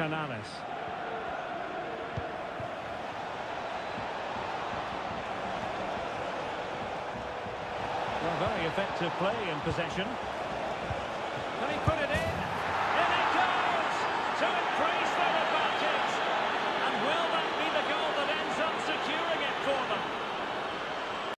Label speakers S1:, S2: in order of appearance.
S1: Canales. Well, very effective play in possession. And he put it in. and it goes! To improve!